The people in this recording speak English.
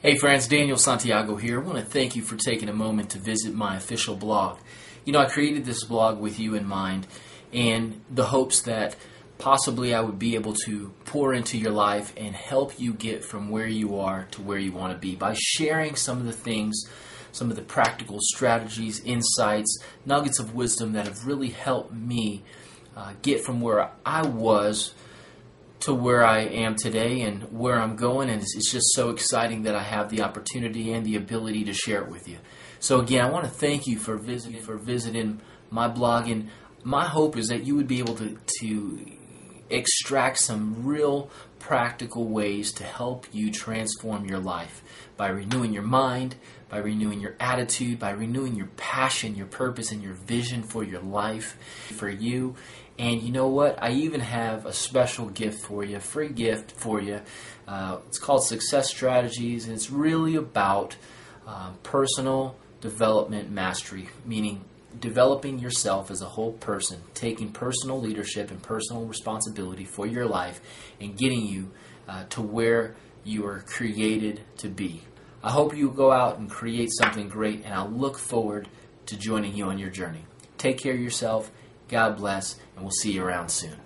Hey friends, Daniel Santiago here. I want to thank you for taking a moment to visit my official blog. You know, I created this blog with you in mind and the hopes that possibly I would be able to pour into your life and help you get from where you are to where you want to be by sharing some of the things, some of the practical strategies, insights, nuggets of wisdom that have really helped me uh, get from where I was to where I am today and where I'm going, and it's, it's, just so exciting that I have the opportunity and the ability to share it with you. So again, I want to thank you for visiting for visiting my blog, and my hope is that you would be able to to extract some real practical ways to help you transform your life by renewing your mind, by renewing your attitude, by renewing your passion, your purpose, and your vision for your life, for you. And you know what? I even have a special gift for you, a free gift for you. Uh, it's called Success Strategies, and it's really about uh, personal development mastery, meaning developing yourself as a whole person, taking personal leadership and personal responsibility for your life, and getting you uh, to where you are created to be. I hope you go out and create something great, and I'll look forward to joining you on your journey. Take care of yourself. God bless, and we'll see you around soon.